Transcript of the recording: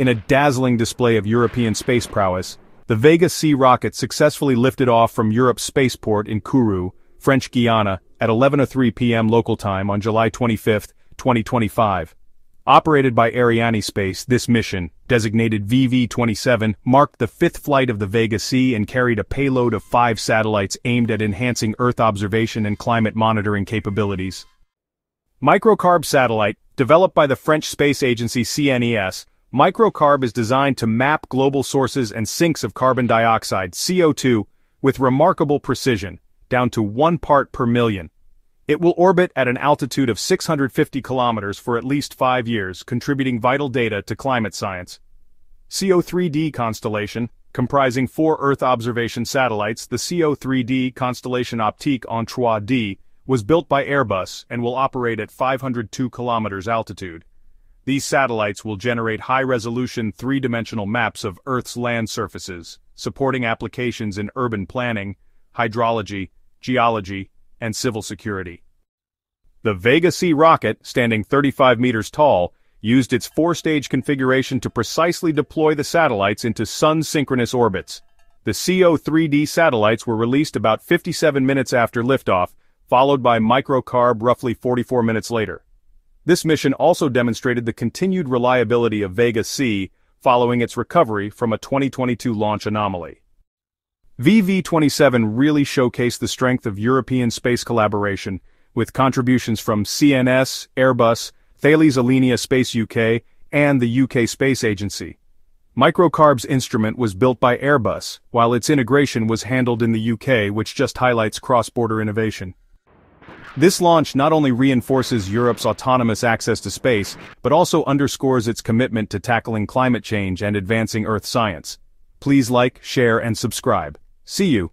In a dazzling display of European space prowess, the Vega C rocket successfully lifted off from Europe's spaceport in Kourou, French Guiana, at 11.03 p.m. local time on July 25, 2025. Operated by Arianespace, this mission, designated VV-27, marked the fifth flight of the Vega C and carried a payload of five satellites aimed at enhancing Earth observation and climate monitoring capabilities. Microcarb satellite, developed by the French space agency CNES, Microcarb is designed to map global sources and sinks of carbon dioxide, CO2, with remarkable precision, down to one part per million. It will orbit at an altitude of 650 kilometers for at least five years, contributing vital data to climate science. CO3D constellation, comprising four Earth observation satellites, the CO3D Constellation Optique en 3D, was built by Airbus and will operate at 502 kilometers altitude. These satellites will generate high-resolution three-dimensional maps of Earth's land surfaces, supporting applications in urban planning, hydrology, geology, and civil security. The Vega C rocket, standing 35 meters tall, used its four-stage configuration to precisely deploy the satellites into sun-synchronous orbits. The CO-3D satellites were released about 57 minutes after liftoff, followed by microcarb roughly 44 minutes later. This mission also demonstrated the continued reliability of Vega C following its recovery from a 2022 launch anomaly. VV-27 really showcased the strength of European space collaboration, with contributions from CNES, Airbus, Thales Alenia Space UK, and the UK Space Agency. Microcarb's instrument was built by Airbus, while its integration was handled in the UK which just highlights cross-border innovation. This launch not only reinforces Europe's autonomous access to space, but also underscores its commitment to tackling climate change and advancing Earth science. Please like, share and subscribe. See you.